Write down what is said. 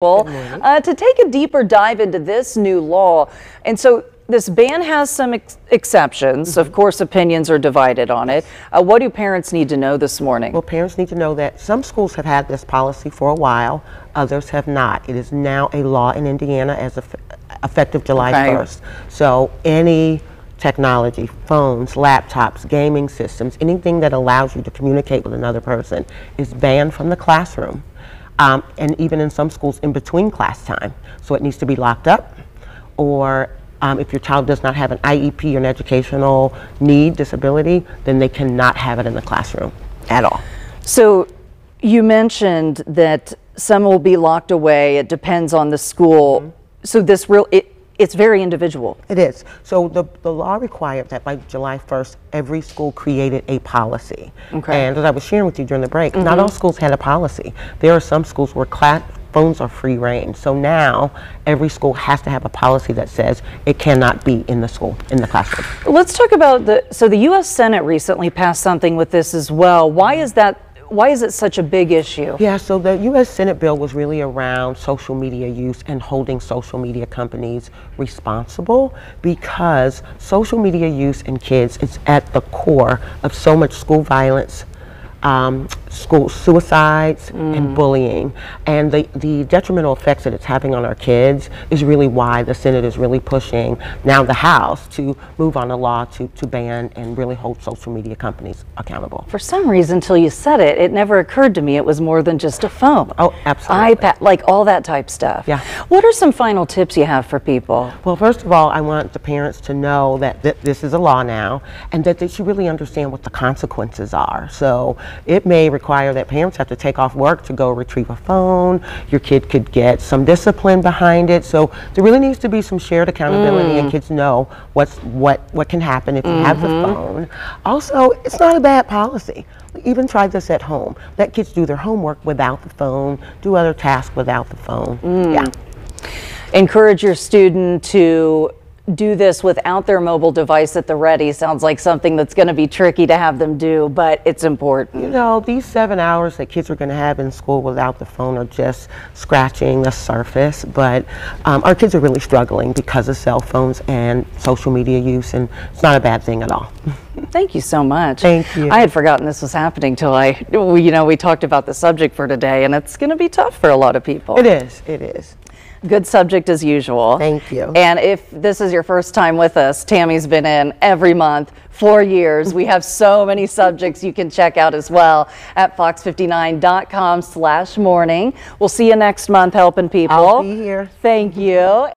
Uh, to take a deeper dive into this new law. And so this ban has some ex exceptions. Of course, opinions are divided on it. Uh, what do parents need to know this morning? Well, parents need to know that some schools have had this policy for a while, others have not. It is now a law in Indiana as eff effective July Okay. 1st. So any technology, phones, laptops, gaming systems, anything that allows you to communicate with another person is banned from the classroom. Um, and even in some schools in between class time. So it needs to be locked up or um, if your child does not have an IEP or an educational need, disability, then they cannot have it in the classroom at all. So you mentioned that some will be locked away. It depends on the school. So this real it, it's very individual. It is. So the, the law required that by July 1st, every school created a policy. Okay. And as I was sharing with you during the break, not mm-hmm. all schools had a policy. There are some schools where class, phones are free range. So now every school has to have a policy that says it cannot be in the school, in the classroom. Let's talk about the so the US Senate recently passed something with this as well. Why is that why is it such a big issue? Yeah, so the U.S. Senate bill was really around social media use and holding social media companies responsible because social media use in kids is at the core of so much school violence, um, school suicides, and bullying. And the, the detrimental effects that it's having on our kids is really why the Senate is really pushing now the House to move on a law to, to ban and really hold social media companies accountable. For some reason, until you said it, it never occurred to me it was more than just a phone. Oh, absolutely. iPad, like all that type stuff. Yeah. What are some final tips you have for people? Well, first of all, I want the parents to know that th- this is a law now and that they should really understand what the consequences are. So it may require that parents have to take off work to go retrieve a phone. Your kid could get some discipline behind it. So there really needs to be some shared accountability and mm. kids know what's, what, what can happen if you have the mm-hmm. phone. Also, it's not a bad policy. Even try this at home. Let kids do their homework without the phone, do other tasks without the phone. Mm. Yeah. Encourage your student to do this without their mobile device at the ready. Sounds like something that's going to be tricky to have them do, but it's important. You know, these seven hours that kids are going to have in school without the phone are just scratching the surface. But um, our kids are really struggling because of cell phones and social media use, and it's not a bad thing at all. Thank you so much. Thank you. I had forgotten this was happening till I, you know, we talked about the subject for today, and it's going to be tough for a lot of people. It is, it is. Good subject as usual. Thank you. And if this is your first time with us, Tammy's been in every month for years. We have so many subjects you can check out as well at fox59.com slash morning. We'll see you next month helping people. I'll be here. Thank you.